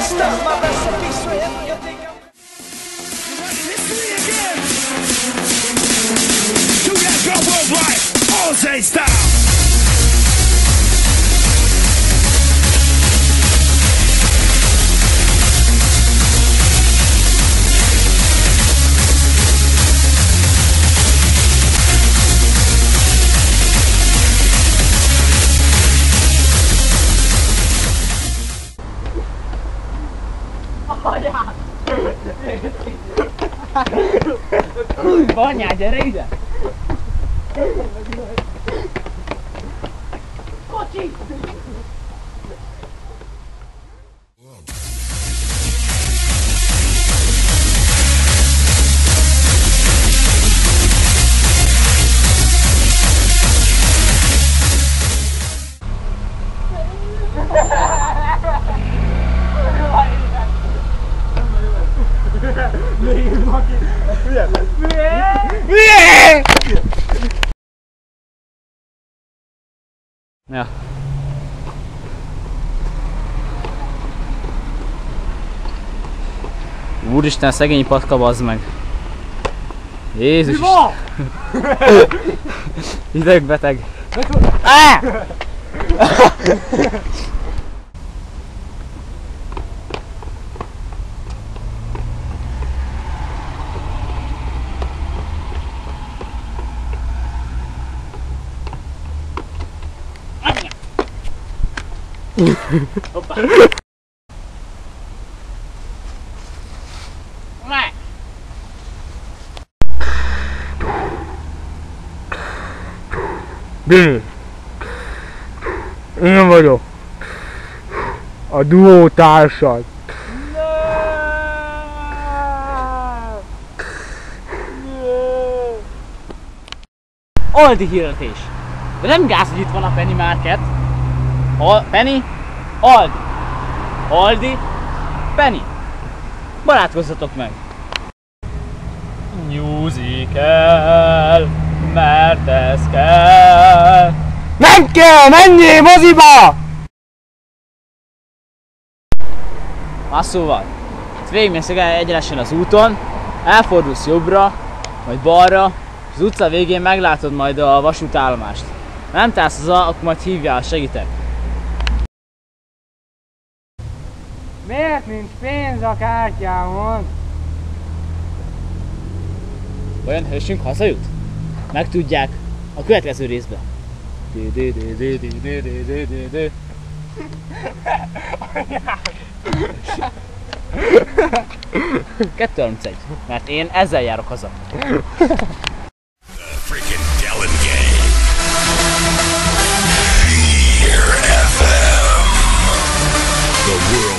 Stop. up my. You think I'm? You worldwide, all style. Anyád, gyere ide! Ja. Úristen, szegény patka, bazd meg. Jézus Mi van? Idegbeteg. Á! Hoppá. Meg! Bini. Én vagyok. A duó társad. Aldi hirdetés. De nem gáz, hogy itt van a Penny Market. Al Penny, Aldi. Aldi, Penny. Barátkozzatok meg. Musical, mert ez kell. Nem kell menni moziba! Más szóval, itt végigmész egyenesen az úton, elfordulsz jobbra, vagy balra, és az utca végén meglátod majd a vasútállomást. Nem tálsz haza, akkor majd hívjál, segítek. Miért nincs pénz a kártyámon? Vajon hősünk hazajut? Megtudják a következő részben. Kettő egy, mert én ezzel járok haza. The world.